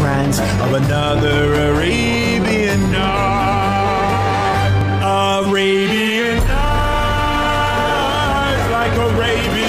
trance of another Arabian night. Arabian night, like Arabian